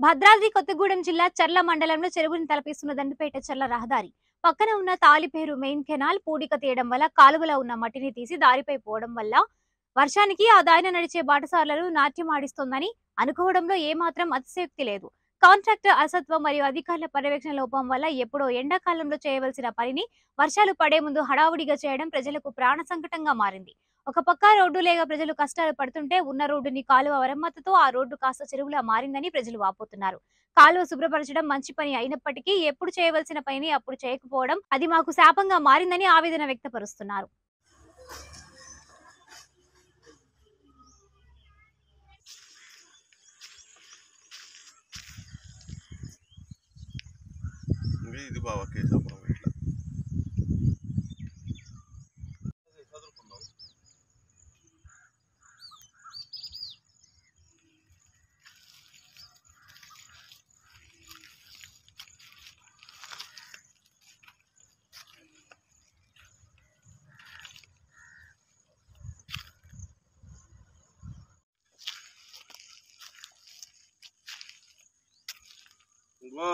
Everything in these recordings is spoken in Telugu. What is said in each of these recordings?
భద్రాద్రి కొత్తగూడెం జిల్లా చర్ల మండలంలో చెరువుని తలపిస్తున్న దండుపేట చర్ల రహదారి. పక్కన ఉన్న తాలిపేరు మెయిన్ కెనాల్ పూడిక తీయడం వల్ల కాలువలో ఉన్న మట్టిని తీసి దారిపై పోవడం వల్ల వర్షానికి ఆ దారిన నడిచే బాటసార్లను నాట్యం ఆడిస్తోందని అనుకోవడంలో ఏమాత్రం అతిశయోక్తి లేదు. కాంట్రాక్టర్ అసత్వం మరియు అధికారుల పర్యవేక్షణ లోపం వల్ల ఎప్పుడో ఎండాకాలంలో చేయవలసిన పనిని వర్షాలు పడే ముందు హడావుడిగా చేయడం ప్రజలకు ప్రాణ సంకటంగా మారింది. ఒక పక్క రోడ్డు లేక ప్రజలు కష్టాలు పడుతుంటే ఉన్న రోడ్డుని కాలువ వరమ్మతతో ఆ రోడ్డు కాస్త చెరువులా మారిందని ప్రజలు వాపోతున్నారు. కాలువ శుభ్రపరచడం మంచి పని అయినప్పటికీ ఎప్పుడు చేయవలసిన పనిని అప్పుడు చేయకపోవడం అది మాకు శాపంగా మారిందని ఆవేదన వ్యక్తపరుస్తున్నారు. ఇది బాబా కేశాపురం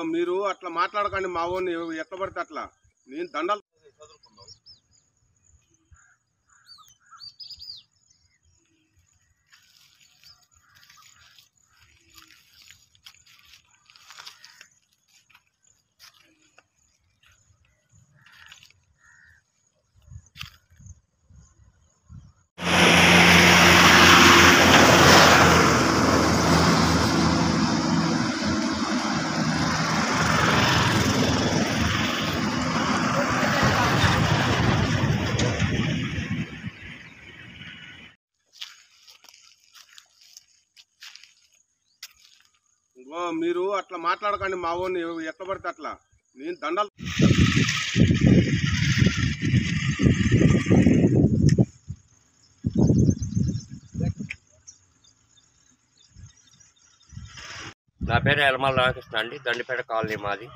మీరు అట్లా మాట్లాడకండి మా వాడిని ఎట్లా పడితే అట్లా. నేను దండాలు మీరు అట్లా మాట్లాడకండి మా వాడిని ఎట్లా పడితే అట్లా. నేను దండాలు నా పేరు ఎలమల రామకృష్ణ అండి. దండిపేట కాలనీ మాది.